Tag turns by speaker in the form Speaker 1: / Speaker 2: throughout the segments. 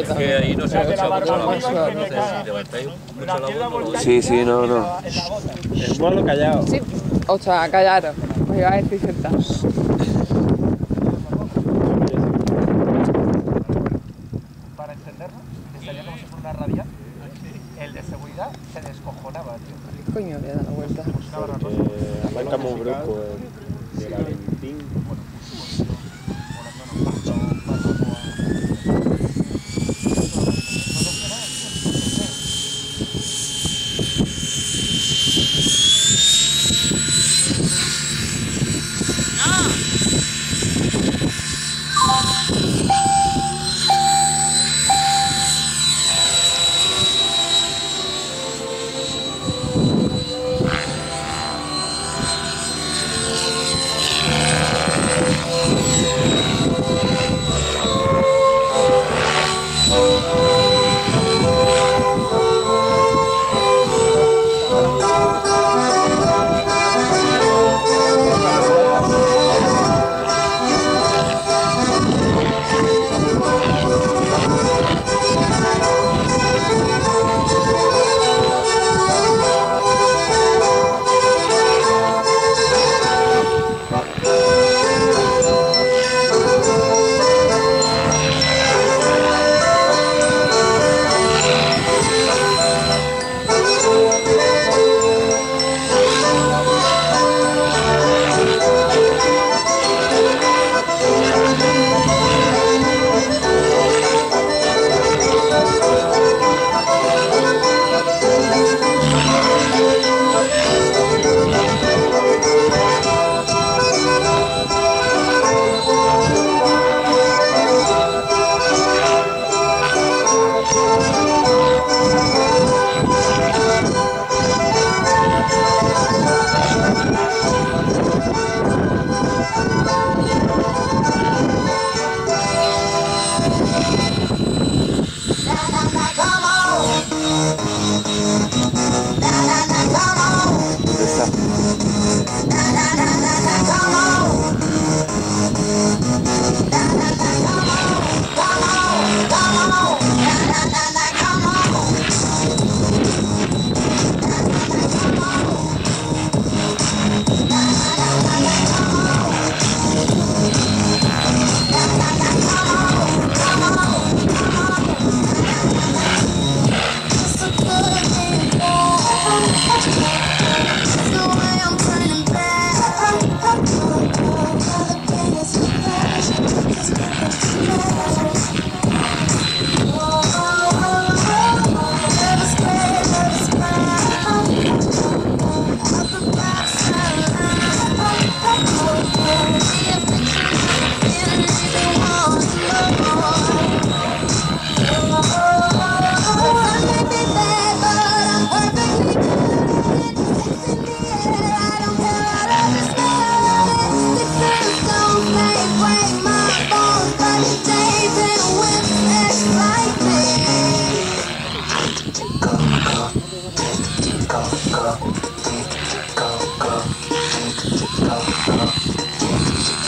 Speaker 1: es
Speaker 2: que ahí no se la.
Speaker 3: Sí, sí, no, no.
Speaker 4: Es callado.
Speaker 1: Sí, o sea, callado. Os iba a decir
Speaker 5: el de seguridad se descojonaba, tío.
Speaker 1: Coño le da la vuelta?
Speaker 5: Porque
Speaker 4: eh, arranca muy brusco eh. el
Speaker 6: Valentín.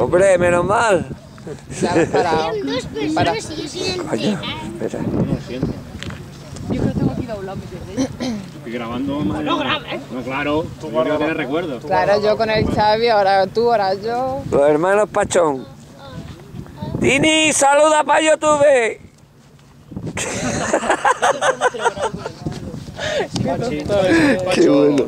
Speaker 3: Hombre, menos mal.
Speaker 6: Para, dos personas para... y yo sin
Speaker 3: Coño, espera.
Speaker 4: No siempre.
Speaker 1: Yo creo que tengo aquí doblado mi
Speaker 4: Estoy grabando más. No grabes. No, claro. Tú yo tener recuerdos.
Speaker 1: Claro, yo con el Xavi, ahora tú, ahora yo.
Speaker 3: Los hermanos Pachón. Dini, saluda para YouTube. Qué bueno.